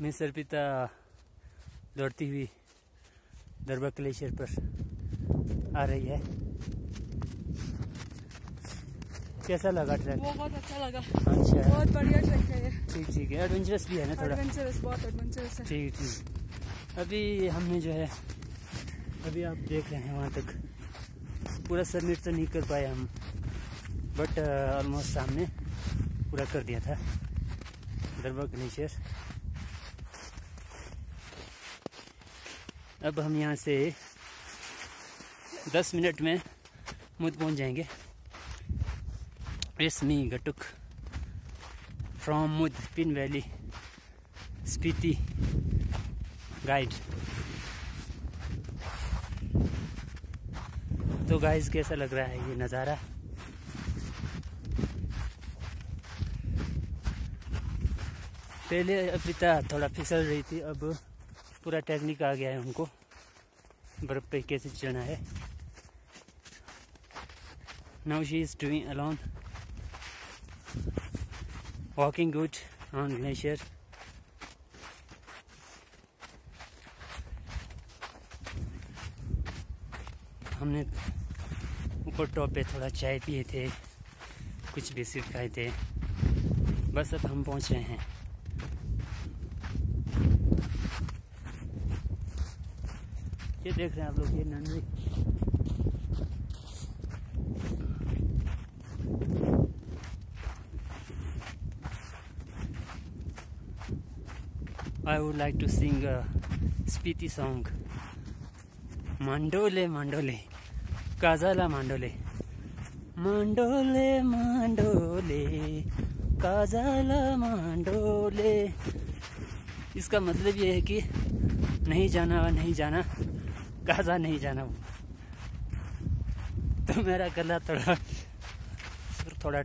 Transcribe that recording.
Miss Arpita दौड़ती हुई दरबा ग्लेशियर पर आ रही है। कैसा लगा ट्रैक? बहुत अच्छा लगा। अच्छा। बहुत बढ़िया ट्रैक है ये। ठीक ठीक है। एडवेंचरस भी है ना थोड़ा? एडवेंचरस बहुत एडवेंचरस है। ठीक ठीक। अभी हमने जो है अभी आप देख रहे हैं वहाँ तक। पूरा सबमिट तो नहीं कर पाए हम बट ऑलमोस्ट सामने पूरा कर दिया था। दरबा ग्लेशियर अब हम यहाँ से 10 मिनट में मुद पहुँच जाएँगे। Reshmi me, from Mud Pin valley Spiti guide. तो गाइस कैसा लग रहा है ये नज़ारा? पहले अपिता थोड़ा फिसल रही थी अब पूरा टेक्निक आ गया है उनको। बर्फ़ पे कैसे चढ़ना है। Now she is doing alone walking good on glacier हमने ऊपर टॉप पे थोड़ा चाय पिए थे। कुछ बिस्किट खाए थे। बस अब हम पहुँच रहे हैं। ये देख रहे हैं आप लोग, ये Nandi I would like to sing Spiti song मंडोले मंडोले काजाला मंडोले मंडोले मंडोले काजाला मंडोले इसका मतलब ये है कि नहीं जाना नहीं जाना। काजा नहीं जाना तो मेरा गला थोड़ा थोड़ा